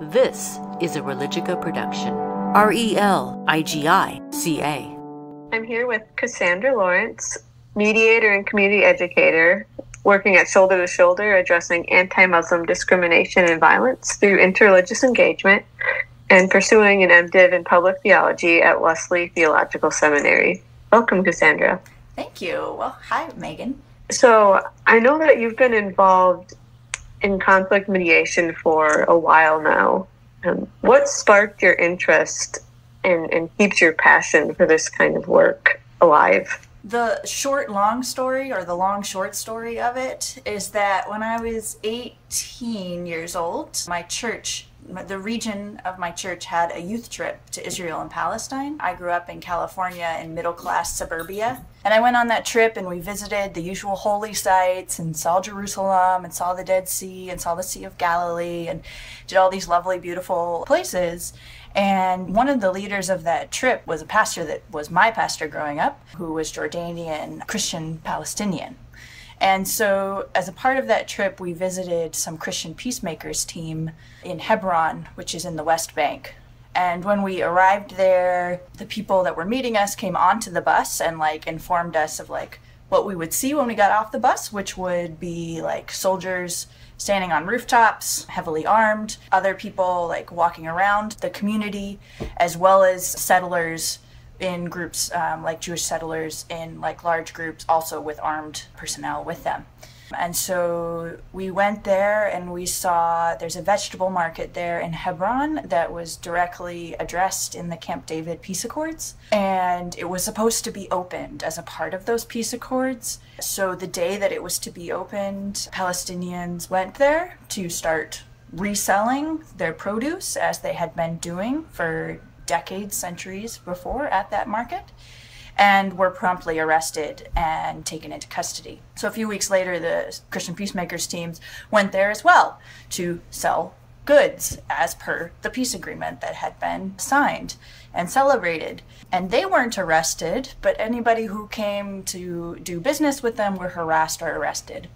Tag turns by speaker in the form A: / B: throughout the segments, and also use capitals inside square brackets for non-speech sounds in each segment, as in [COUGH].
A: This is a Religica production. R E L I G I C A.
B: I'm here with Cassandra Lawrence, mediator and community educator, working at Shoulder to Shoulder, addressing anti Muslim discrimination and violence through interreligious engagement, and pursuing an MDiv in public theology at Wesley Theological Seminary. Welcome, Cassandra.
C: Thank you. Well, hi, Megan.
B: So, I know that you've been involved in conflict mediation for a while now. Um, what sparked your interest and, and keeps your passion for this kind of work alive?
C: The short long story, or the long short story of it, is that when I was 18 years old, my church the region of my church had a youth trip to Israel and Palestine. I grew up in California in middle class suburbia. And I went on that trip and we visited the usual holy sites and saw Jerusalem and saw the Dead Sea and saw the Sea of Galilee and did all these lovely, beautiful places. And one of the leaders of that trip was a pastor that was my pastor growing up, who was Jordanian Christian Palestinian. And so, as a part of that trip, we visited some Christian Peacemakers team in Hebron, which is in the West Bank. And when we arrived there, the people that were meeting us came onto the bus and like informed us of like what we would see when we got off the bus, which would be like soldiers standing on rooftops, heavily armed, other people like walking around the community, as well as settlers in groups um, like Jewish settlers in like large groups, also with armed personnel with them. And so we went there and we saw there's a vegetable market there in Hebron that was directly addressed in the Camp David peace accords. And it was supposed to be opened as a part of those peace accords. So the day that it was to be opened, Palestinians went there to start reselling their produce as they had been doing for decades, centuries before at that market and were promptly arrested and taken into custody. So a few weeks later, the Christian Peacemakers teams went there as well to sell goods as per the peace agreement that had been signed and celebrated. And they weren't arrested, but anybody who came to do business with them were harassed or arrested.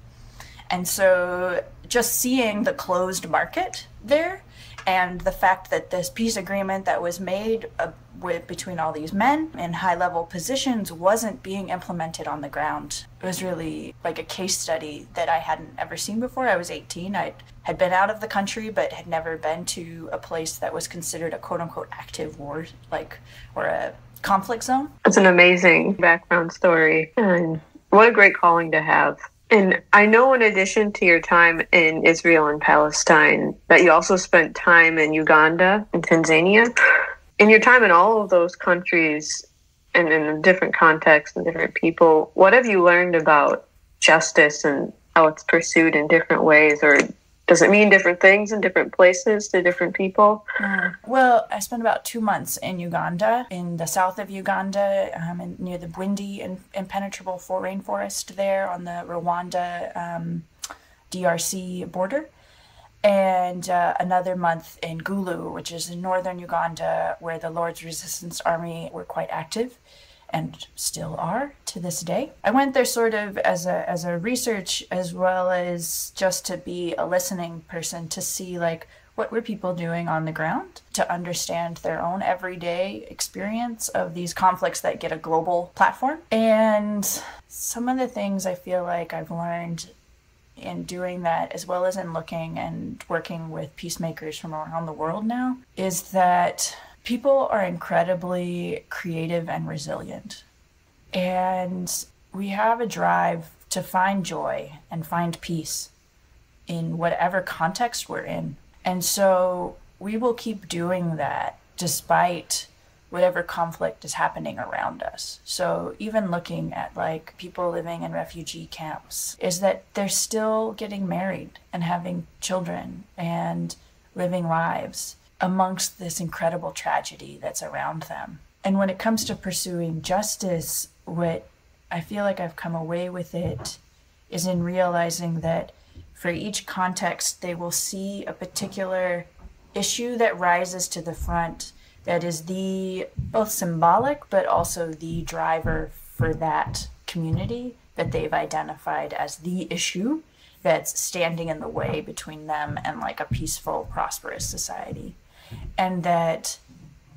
C: And so just seeing the closed market there and the fact that this peace agreement that was made uh, with, between all these men in high level positions wasn't being implemented on the ground. It was really like a case study that I hadn't ever seen before. I was 18. I had been out of the country, but had never been to a place that was considered a quote unquote active war, like, or a conflict zone.
B: It's an amazing background story. And what a great calling to have. And I know, in addition to your time in Israel and Palestine, that you also spent time in Uganda and Tanzania. In your time in all of those countries and in different contexts and different people, what have you learned about justice and how it's pursued in different ways or does it mean different things in different places to different people?
C: Mm. Well, I spent about two months in Uganda, in the south of Uganda, um, in, near the Bwindi and impenetrable for rainforest there on the Rwanda um, DRC border. And uh, another month in Gulu, which is in northern Uganda, where the Lord's Resistance Army were quite active and still are to this day. I went there sort of as a as a research as well as just to be a listening person to see like what were people doing on the ground to understand their own everyday experience of these conflicts that get a global platform. And some of the things I feel like I've learned in doing that, as well as in looking and working with peacemakers from around the world now, is that people are incredibly creative and resilient. And we have a drive to find joy and find peace in whatever context we're in. And so we will keep doing that despite whatever conflict is happening around us. So even looking at like people living in refugee camps is that they're still getting married and having children and living lives amongst this incredible tragedy that's around them. And when it comes to pursuing justice, what I feel like I've come away with it is in realizing that for each context, they will see a particular issue that rises to the front that is the both symbolic but also the driver for that community that they've identified as the issue that's standing in the way between them and like a peaceful, prosperous society. And that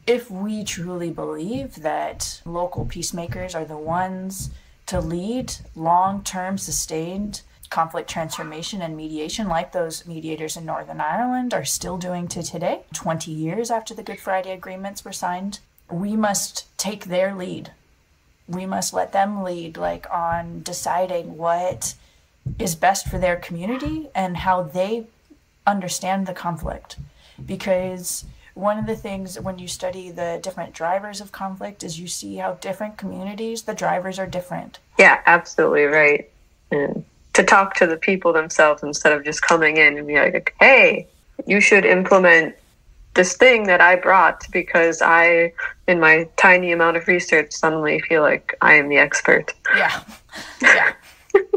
C: if we truly believe that local peacemakers are the ones to lead long term, sustained conflict transformation and mediation, like those mediators in Northern Ireland are still doing to today, 20 years after the Good Friday agreements were signed, we must take their lead. We must let them lead, like on deciding what is best for their community and how they understand the conflict. Because one of the things when you study the different drivers of conflict is you see how different communities, the drivers are different.
B: Yeah, absolutely right. And to talk to the people themselves instead of just coming in and be like, hey, you should implement this thing that I brought because I, in my tiny amount of research, suddenly feel like I am the expert.
C: Yeah. [LAUGHS] Yeah.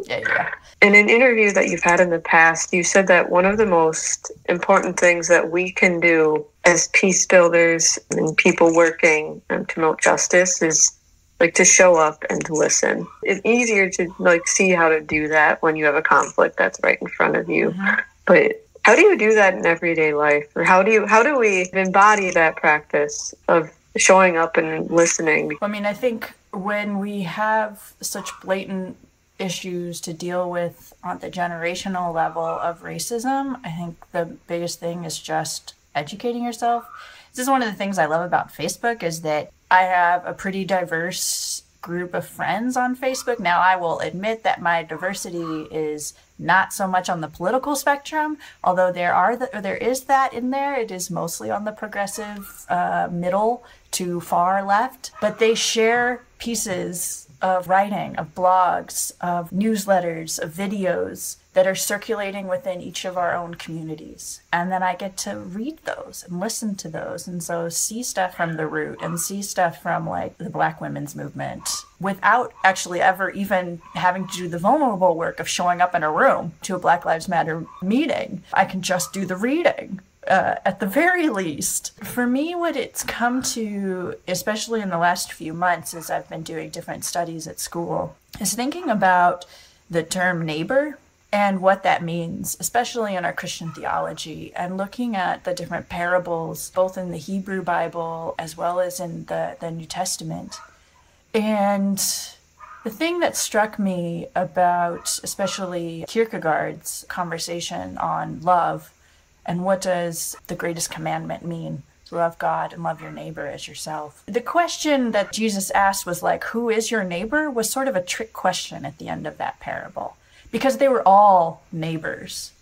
C: yeah, yeah.
B: In an interview that you've had in the past, you said that one of the most important things that we can do as peace builders and people working to promote justice is like to show up and to listen. It's easier to like see how to do that when you have a conflict that's right in front of you. Mm-hmm. But how do you do that in everyday life or how do you how do we embody that practice of showing up and listening?
C: I mean, I think when we have such blatant issues to deal with on the generational level of racism, I think the biggest thing is just educating yourself. This is one of the things I love about Facebook is that I have a pretty diverse group of friends on Facebook. Now, I will admit that my diversity is not so much on the political spectrum, although there are the, there is that in there. It is mostly on the progressive uh, middle to far left, but they share pieces of writing, of blogs, of newsletters, of videos that are circulating within each of our own communities. And then I get to read those and listen to those. And so see stuff from the root and see stuff from like the Black women's movement without actually ever even having to do the vulnerable work of showing up in a room to a Black Lives Matter meeting. I can just do the reading. Uh, at the very least. For me, what it's come to, especially in the last few months as I've been doing different studies at school, is thinking about the term neighbor and what that means, especially in our Christian theology, and looking at the different parables, both in the Hebrew Bible as well as in the, the New Testament. And the thing that struck me about, especially Kierkegaard's conversation on love and what does the greatest commandment mean? love God and love your neighbor as yourself. The question that Jesus asked was like, Who is your neighbor? was sort of a trick question at the end of that parable because they were all neighbors.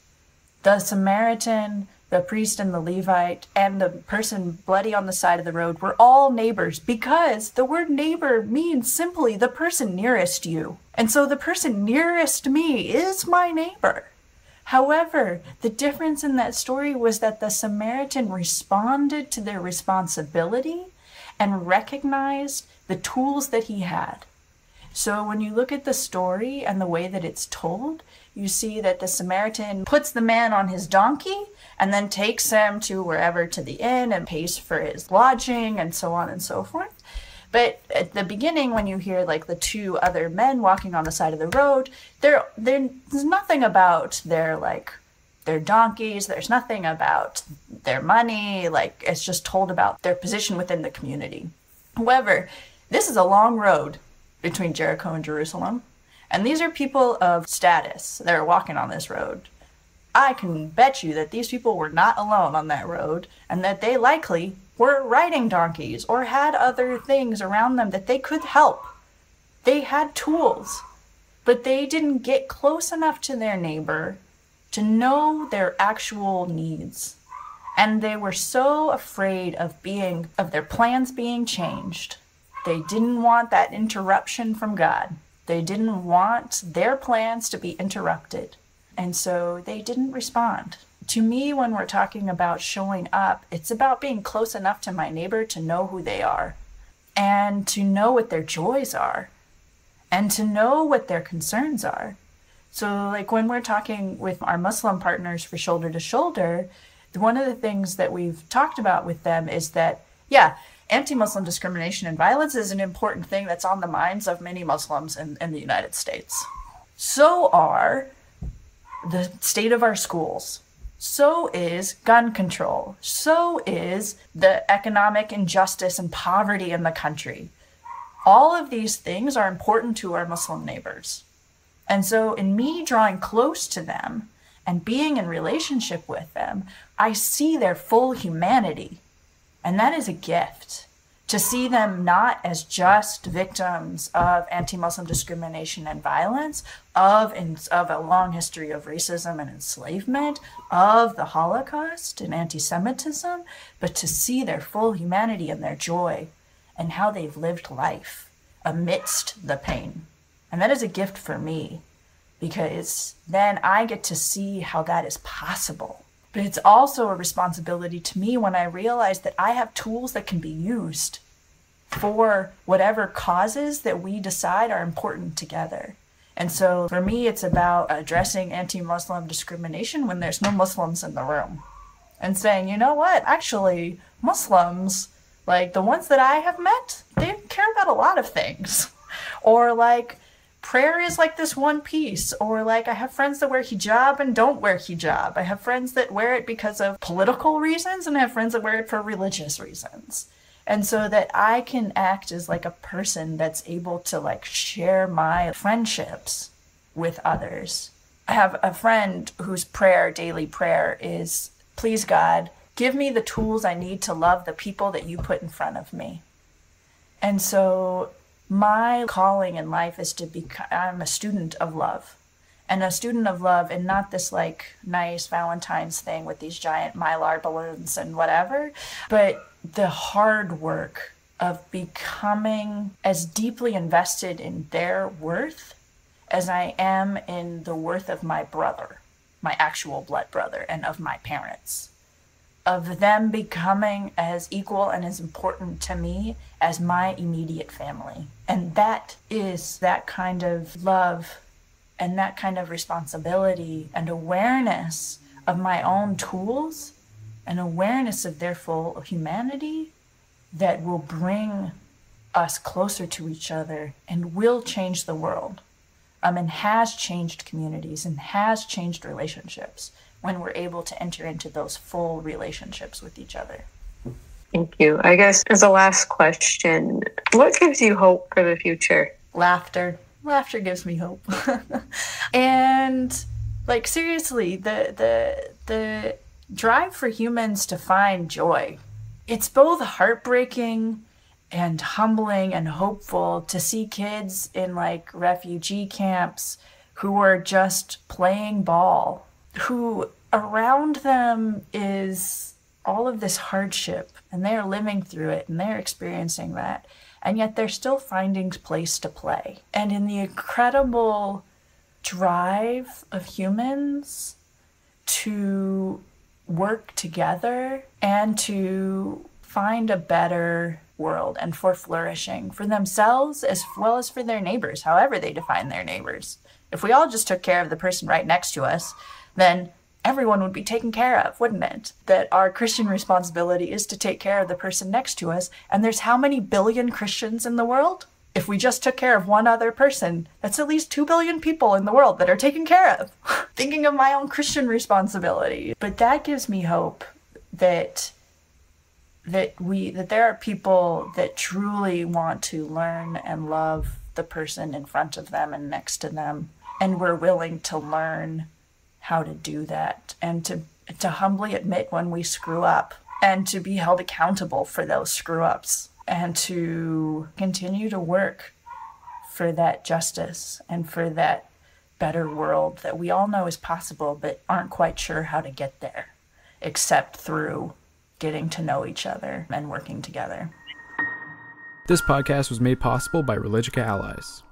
C: The Samaritan, the priest, and the Levite, and the person bloody on the side of the road were all neighbors because the word neighbor means simply the person nearest you. And so the person nearest me is my neighbor. However, the difference in that story was that the Samaritan responded to their responsibility and recognized the tools that he had. So when you look at the story and the way that it's told, you see that the Samaritan puts the man on his donkey and then takes him to wherever to the inn and pays for his lodging and so on and so forth. But at the beginning, when you hear like the two other men walking on the side of the road, there there's nothing about their like their donkeys. There's nothing about their money. Like it's just told about their position within the community. However, this is a long road between Jericho and Jerusalem. And these are people of status that are walking on this road. I can bet you that these people were not alone on that road and that they likely were riding donkeys or had other things around them that they could help. They had tools, but they didn't get close enough to their neighbor to know their actual needs. And they were so afraid of being of their plans being changed they didn't want that interruption from God. They didn't want their plans to be interrupted. And so they didn't respond. To me, when we're talking about showing up, it's about being close enough to my neighbor to know who they are and to know what their joys are and to know what their concerns are. So, like when we're talking with our Muslim partners for shoulder to shoulder, one of the things that we've talked about with them is that, yeah, anti Muslim discrimination and violence is an important thing that's on the minds of many Muslims in, in the United States. So are the state of our schools. So is gun control. So is the economic injustice and poverty in the country. All of these things are important to our Muslim neighbors. And so, in me drawing close to them and being in relationship with them, I see their full humanity. And that is a gift to see them not as just victims of anti-Muslim discrimination and violence, of of a long history of racism and enslavement, of the Holocaust and anti-Semitism, but to see their full humanity and their joy and how they've lived life amidst the pain. And that is a gift for me because then I get to see how that is possible. But it's also a responsibility to me when I realize that I have tools that can be used for whatever causes that we decide are important together. And so for me, it's about addressing anti Muslim discrimination when there's no Muslims in the room and saying, you know what, actually, Muslims, like the ones that I have met, they care about a lot of things. [LAUGHS] or like, prayer is like this one piece or like i have friends that wear hijab and don't wear hijab. I have friends that wear it because of political reasons and i have friends that wear it for religious reasons. And so that i can act as like a person that's able to like share my friendships with others. I have a friend whose prayer daily prayer is please god give me the tools i need to love the people that you put in front of me. And so my calling in life is to become i'm a student of love and a student of love and not this like nice valentine's thing with these giant mylar balloons and whatever but the hard work of becoming as deeply invested in their worth as i am in the worth of my brother my actual blood brother and of my parents of them becoming as equal and as important to me as my immediate family. And that is that kind of love and that kind of responsibility and awareness of my own tools and awareness of their full humanity that will bring us closer to each other and will change the world um, and has changed communities and has changed relationships when we're able to enter into those full relationships with each other.
B: Thank you. I guess as a last question, what gives you hope for the future?
C: Laughter. Laughter gives me hope. [LAUGHS] and like seriously, the the the drive for humans to find joy. It's both heartbreaking and humbling and hopeful to see kids in like refugee camps who are just playing ball who around them is all of this hardship and they're living through it and they're experiencing that and yet they're still finding place to play. And in the incredible drive of humans to work together and to find a better world and for flourishing for themselves as well as for their neighbors however they define their neighbors. If we all just took care of the person right next to us then everyone would be taken care of, wouldn't it? That our Christian responsibility is to take care of the person next to us. And there's how many billion Christians in the world? If we just took care of one other person, that's at least 2 billion people in the world that are taken care of. [LAUGHS] Thinking of my own Christian responsibility. But that gives me hope that that we that there are people that truly want to learn and love the person in front of them and next to them and we're willing to learn how to do that and to to humbly admit when we screw up and to be held accountable for those screw ups and to continue to work for that justice and for that better world that we all know is possible but aren't quite sure how to get there except through getting to know each other and working together.
D: This podcast was made possible by Religica Allies.